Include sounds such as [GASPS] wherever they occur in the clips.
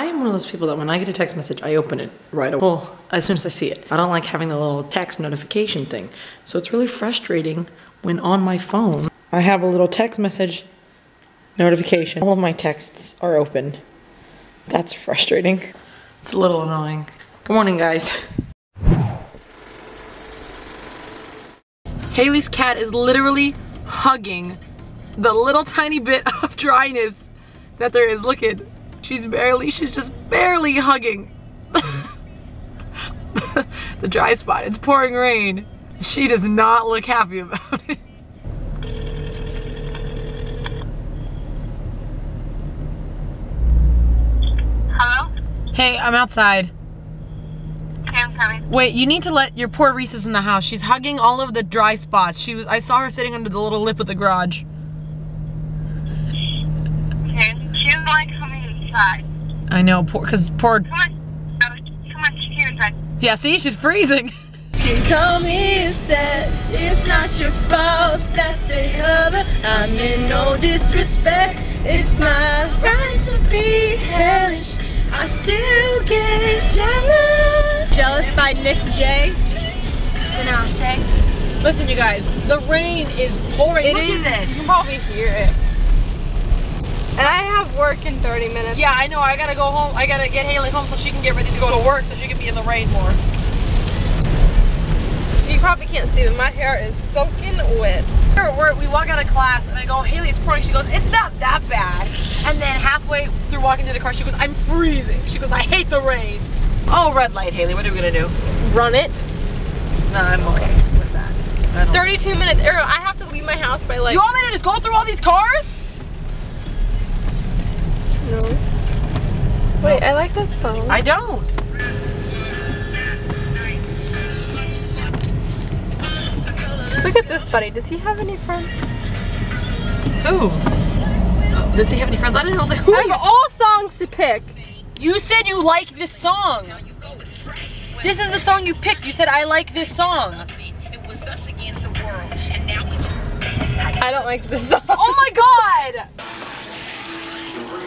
I am one of those people that when I get a text message, I open it right away. Well, as soon as I see it. I don't like having the little text notification thing. So it's really frustrating when on my phone, I have a little text message notification. All of my texts are open. That's frustrating. It's a little annoying. Good morning, guys. Haley's cat is literally hugging the little tiny bit of dryness that there is. Look at, she's barely, she's just barely hugging the dry spot. It's pouring rain. She does not look happy about it. Hello? Hey, I'm outside. Okay, I'm coming. Wait, you need to let your poor Reese's in the house. She's hugging all of the dry spots. She was I saw her sitting under the little lip of the garage. Okay. She doesn't like coming inside. I know, poor cause poor Come on. Oh, come on, she came inside. Yeah, see, she's freezing. [LAUGHS] You can call me obsessed. It's not your fault that they hover. I mean no disrespect. It's my right to be hellish. I still get jealous. Jealous by Nick J. So now, Shay. Listen, you guys, the rain is pouring. It Look is. at You this. can probably hear it. And I have work in 30 minutes. Yeah, I know. I gotta go home. I gotta get Haley home so she can get ready to go to work so she can be in the rain more. You probably can't see, but my hair is soaking wet. Work, we walk out of class and I go, Haley, it's pouring. She goes, it's not that bad. And then halfway through walking to the car, she goes, I'm freezing. She goes, I hate the rain. Oh, red light, Haley. What are we gonna do? Run it. No, I'm okay with that. 32 minutes. Arrow, I have to leave my house by like. You want me to just go through all these cars? No. Wait, I like that song. I don't. Look at this buddy. Does he have any friends? Who? Does he have any friends? I didn't know. I was like, who? I have all songs to pick. You said you like this song. This is the song you picked. You said I like this song. I don't like this song. Oh my god!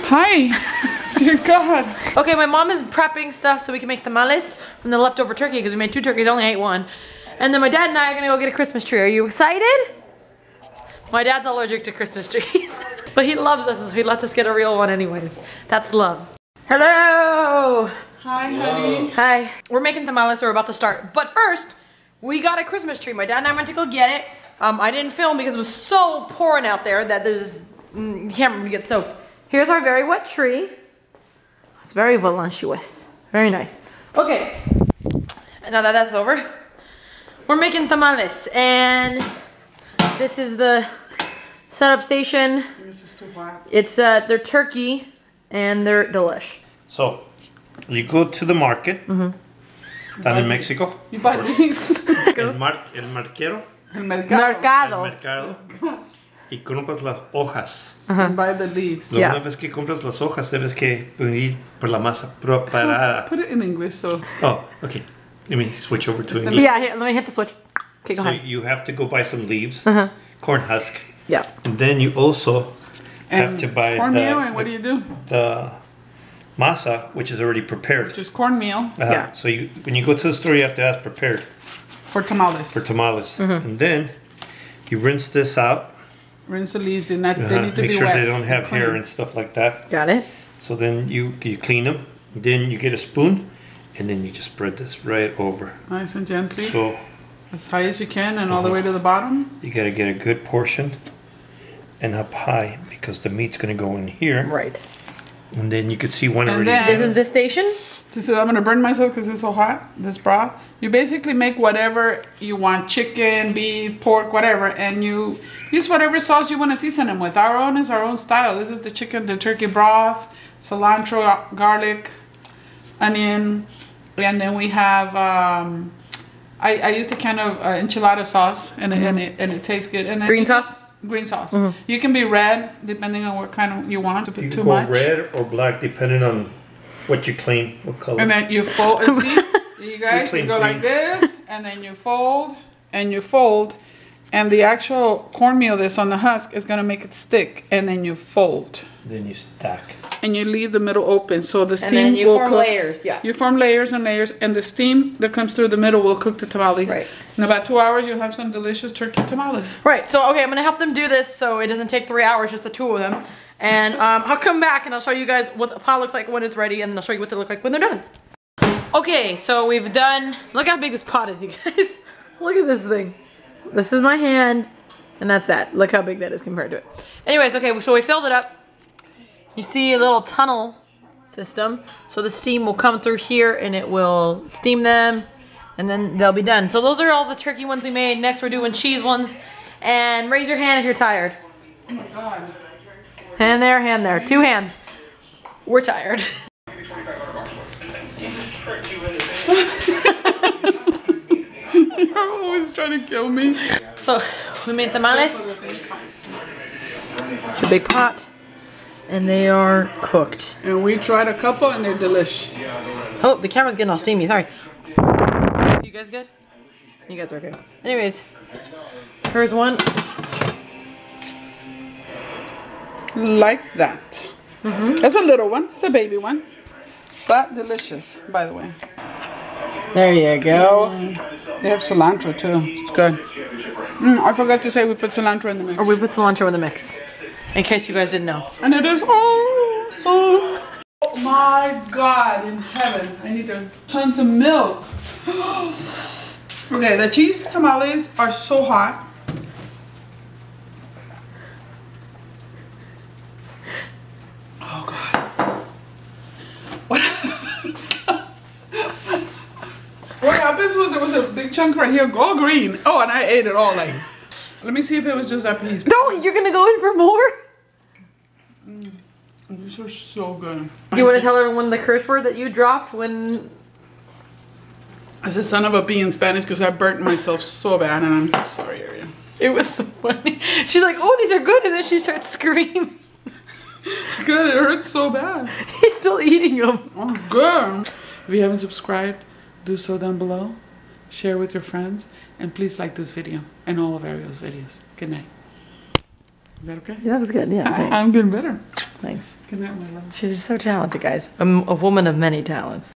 Hi. [LAUGHS] Dear God. Okay, my mom is prepping stuff so we can make tamales from the leftover turkey because we made two turkeys, only ate one. And then my dad and I are gonna go get a Christmas tree. Are you excited? My dad's allergic to Christmas [LAUGHS] trees, but he loves us, so he lets us get a real one anyways. That's love. Hello. Hi, honey. Hi. We're making tamales, so we're about to start. But first, we got a Christmas tree. My dad and I went to go get it. Um, I didn't film because it was so pouring out there that there's, mm, the camera would get soaked. Here's our very wet tree. It's very voluptuous. Very nice. Okay. And now that that's over, we're making tamales. And this is the setup station. This is too hot. It's, uh, they're turkey and they're delish. So, you go to the market Mm -hmm. down in Mexico. You buy [LAUGHS] leaves. El, mar, el marquero, El mercado. el Mercado. Mercado. Y compras las hojas. And buy the leaves. Luego, Yeah. Una vez que compras las hojas, debes que venir por la masa preparada. [LAUGHS] Put it in English so. Oh, okay. Let me switch over to English. Yeah, here, let me hit the switch. Okay, go So ahead. you have to go buy some leaves, corn husk, Yeah. and then you also have to buy cornmeal, the, and what do you do? the masa, which is already prepared. Just cornmeal Uh-huh. Yeah. So you, when you go to the store, you have to ask prepared for tamales. for tamales, Mm-hmm. and then you rinse this out. Rinse the leaves, in that, uh, they need to make be sure wet. they don't have hair and stuff like that. Got it. So then you you clean them. Then you get a spoon, and then you just spread this right over. Nice and gently, So as high as you can, and all the way to the bottom. you got to get a good portion, and up high because the meat's gonna go in here, Right. and then you can see one And already. then- This is the station? This is, I'm gonna burn myself because it's so hot. This broth. You basically make whatever you want: chicken, beef, pork, whatever, and you use whatever sauce you want to season them with. Our own is our own style. This is the chicken, the turkey broth, cilantro, garlic, onion, and then we have. Um, I, I used a can of uh, enchilada sauce, and it, and it and it tastes good. And then Green sauce? Green sauce. You can be red depending on what kind of you want. To put you too go much. red or black depending on what you clean, what color. And then you fold and see, [LAUGHS] you guys, you clean, go like this, and then you fold, and you fold, and the actual cornmeal that's on the husk is gonna make it stick, and then you fold. then you stack. and you leave the middle open so the steam then you will form cook. layers, yeah. You form layers and layers, and the steam that comes through the middle will cook the tamales. Right. In about two hours, you'll have some delicious turkey tamales. Right, so okay, I'm gonna help them do this so it doesn't take three hours, just the two of them. And um, I'll come back and I'll show you guys what the pot looks like when it's ready and I'll show you what they look like when they're done. Okay, so we've done, look how big this pot is, you guys. [LAUGHS] look at this thing. This is my hand, and that's that. Look how big that is compared to it. Anyways, okay, so we filled it up. You see a little tunnel system. So the steam will come through here and it will steam them and then they'll be done. So those are all the turkey ones we made. Next we're doing cheese ones. And raise your hand if you're tired. Oh my god. Hand there, hand there. Two hands. We're tired. [LAUGHS] You're always trying to kill me. So we made tamales. It's the big pot. And they are cooked. And we tried a couple, and they're delish. Oh, the camera's getting all steamy. Sorry. You guys good? You guys are good. Anyways, here's one. Like that. That's a little one. It's a baby one. But delicious, by the way. There you go. They have cilantro too. It's good. Mm, I forgot to say we put cilantro in the mix. Or we put cilantro in the mix. In case you guys didn't know. And it is oh. Oh my God in heaven! I need to tons of milk. [GASPS] okay, the cheese tamales are so hot. Oh God! What? what happens was there was a big chunk right here, all green. Oh, and I ate it all. Like, let me see if it was just that piece. No, you're gonna go in for more? Mm, these are so good. Do you want to tell everyone the curse word that you dropped when As a son of a bee in Spanish because I burnt myself so bad and I'm sorry, Ariel. it was so funny? She's like, oh, these are good. And then she starts screaming. [LAUGHS] Good, it hurts so bad. He's still eating them. Oh, good. If you haven't subscribed, do so down below. Share with your friends. And please like this video and all of Ariel's videos. Good night. Is that okay? Yeah, That was good. Yeah, thanks. I'm getting better. Thanks. Good night, my love. She's so talented, guys. A, a woman of many talents.